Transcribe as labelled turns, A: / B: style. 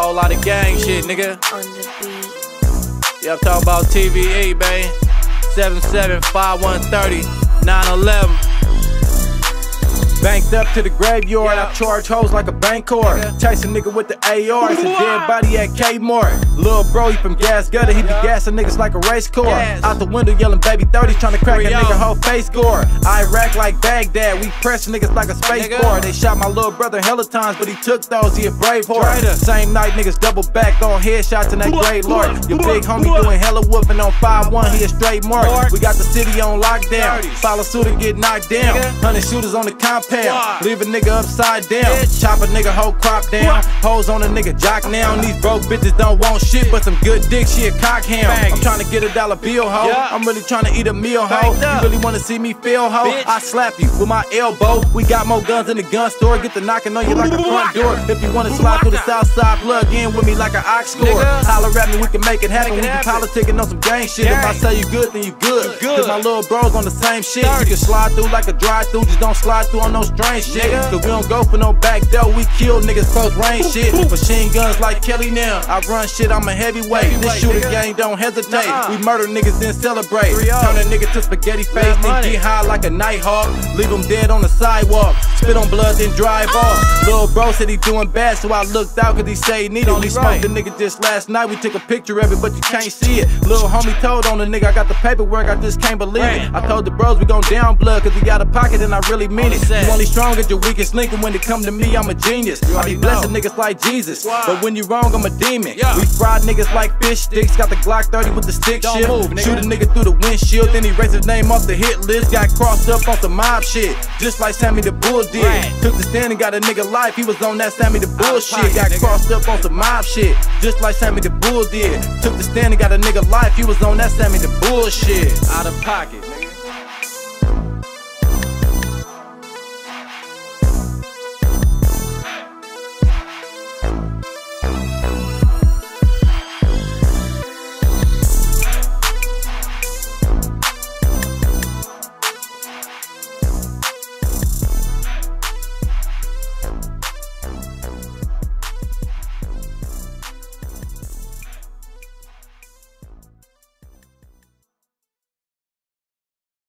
A: Whole lot of gang shit, nigga. Yeah, I'm talking about TVE, man. 775130 911.
B: Banked up to the graveyard,
A: Yeah.
B: I charge hoes like a bank court.
A: Nigga.
B: Chase a nigga with the AR, it's a dead body at Kmart. Lil bro, he from Gas Gutter, he be
A: Yeah.
B: gassing niggas like a race car.
A: Gas.
B: Out the window yelling baby 30, trying to crack a nigga
A: oh.
B: whole face gore. Iraq like Baghdad, we press niggas like a space
A: Nigga.
B: bar. They shot my little brother hella times, but he took those, he a brave horse.
A: Traitor.
B: Same night niggas double back on headshots in that great lord. Your big homie doing hella whooping on 5-1, he a straight mark. We got the city on lockdown.
A: 30s.
B: Follow suit and get knocked down.
A: Nigga.
B: Hundred shooters on the compound.
A: Why?
B: Leave a nigga upside down.
A: Bitch.
B: Chop a nigga whole crop down. Hoes on a nigga jock now. These broke bitches don't want shit, but some good dick, she a cock ham.
A: Bang.
B: I'm trying to get a dollar bill, ho.
A: Yeah.
B: I'm really trying to eat a meal, ho. You really wanna see me feel, ho?
A: Bitch.
B: I slap you with my elbow. We got more guns in the gun store. Get the knocking on you like a front door. If you wanna slide through the south side, plug in with me like an ox score. Holler at me, we can make it happen.
A: Make it
B: we can politicking on some gang shit. If I say you good, then you good.
A: Good.
B: Cause my little bros on the same shit. You
A: 30.
B: can slide through like a drive through, just don't slide through on no strange shit. Cause we don't go for no back door, we kill niggas close range shit. Machine guns like Kelly now. I run shit, I'm a heavyweight. this shooter gang don't hesitate. We murder niggas then celebrate. Turn a nigga to spaghetti face, then get high like a nighthawk. Leave him dead on the sidewalk. Spit on blood, then drive off. Little bro said he doing bad, so I looked out cause he say he need.
A: Only
B: We smoked the nigga just last night. We took a picture of it, but you can't see it. Little homie told on the nigga, I got the paperwork, I just can't believe it. I told the bros we gon' down blood cause we got a pocket and I really mean it. Only strong at your weakest link, and when it come to me, I'm a genius. I be blessing niggas like Jesus. But when you wrong, I'm a demon. We fried niggas like fish sticks, got the Glock 30 with the stick shift. Shoot a nigga through the windshield, then he raised his name off the hit list. Got crossed up on some mob shit, just like Sammy the Bull did. Took the stand and got a nigga life, he was on that Sammy the Bull shit. Got crossed up on some mob shit, just like Sammy the Bull did. Took the stand and got a nigga life, he was on that Sammy the Bull shit.
A: Out of pocket.